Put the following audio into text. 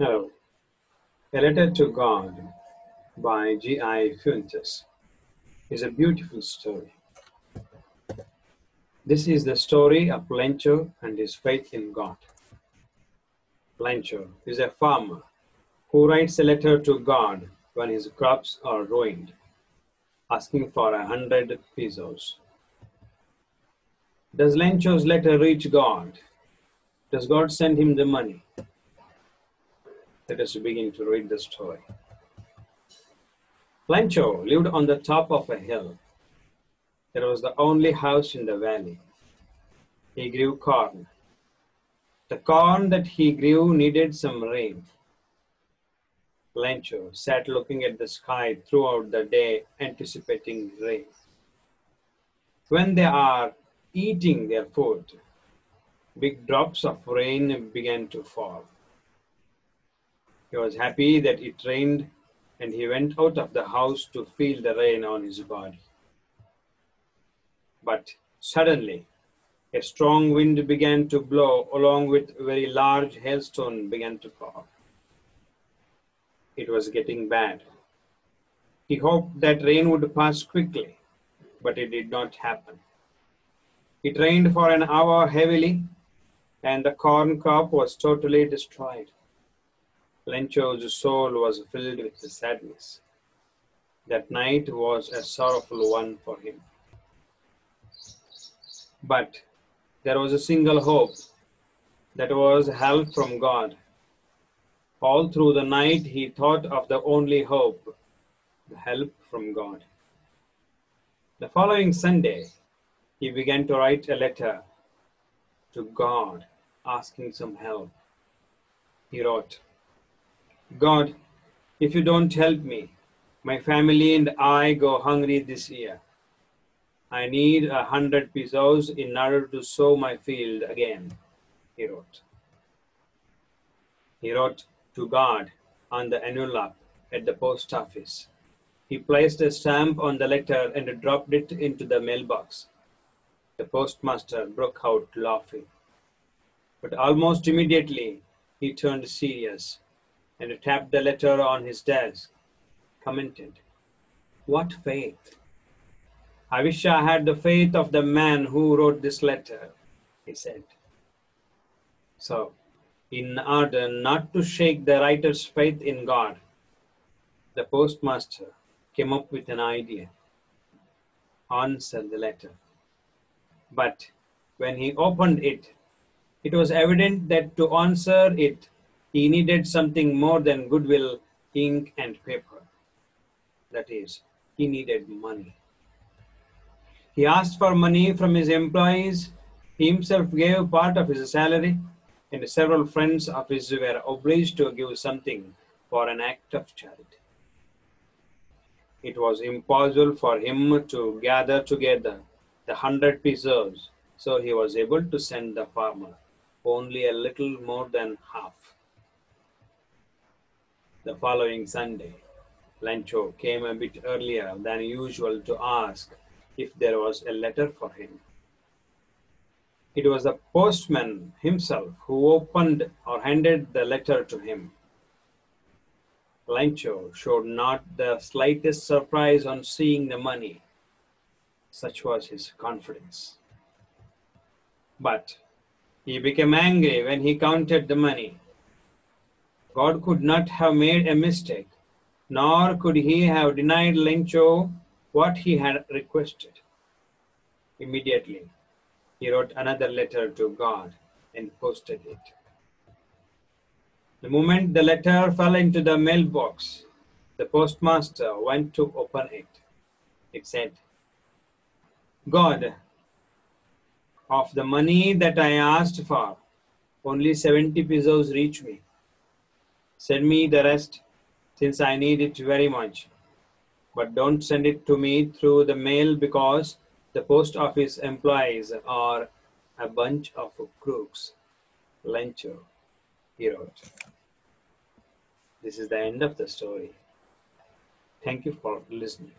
Now, A Letter to God by G.I. Fuentes is a beautiful story. This is the story of Lencho and his faith in God. Lencho is a farmer who writes a letter to God when his crops are ruined, asking for a hundred pesos. Does Lencho's letter reach God? Does God send him the money? Let us begin to read the story. Lencho lived on the top of a hill. It was the only house in the valley. He grew corn. The corn that he grew needed some rain. Lencho sat looking at the sky throughout the day, anticipating rain. When they are eating their food, big drops of rain began to fall. He was happy that it rained and he went out of the house to feel the rain on his body. But suddenly, a strong wind began to blow, along with very large hailstone began to fall. It was getting bad. He hoped that rain would pass quickly, but it did not happen. It rained for an hour heavily, and the corn crop was totally destroyed. Lencho's soul was filled with sadness. That night was a sorrowful one for him. But there was a single hope that was help from God. All through the night, he thought of the only hope the help from God. The following Sunday, he began to write a letter to God asking some help. He wrote, God, if you don't help me, my family and I go hungry this year. I need a hundred pesos in order to sow my field again, he wrote. He wrote to God on the envelope at the post office. He placed a stamp on the letter and dropped it into the mailbox. The postmaster broke out laughing. But almost immediately he turned serious and tapped the letter on his desk, commented, What faith! I wish I had the faith of the man who wrote this letter, he said. So, in order not to shake the writer's faith in God, the postmaster came up with an idea. Answer the letter. But when he opened it, it was evident that to answer it, he needed something more than goodwill, ink, and paper. That is, he needed money. He asked for money from his employees. He himself gave part of his salary, and several friends of his were obliged to give something for an act of charity. It was impossible for him to gather together the hundred pesos, so he was able to send the farmer only a little more than half. The following Sunday, Lencho came a bit earlier than usual to ask if there was a letter for him. It was the postman himself who opened or handed the letter to him. Lencho showed not the slightest surprise on seeing the money. Such was his confidence. But he became angry when he counted the money. God could not have made a mistake, nor could he have denied Lencho what he had requested. Immediately, he wrote another letter to God and posted it. The moment the letter fell into the mailbox, the postmaster went to open it. It said, God, of the money that I asked for, only 70 pesos reach me. Send me the rest since I need it very much. But don't send it to me through the mail because the post office employees are a bunch of crooks. Lencho, he wrote. This is the end of the story. Thank you for listening.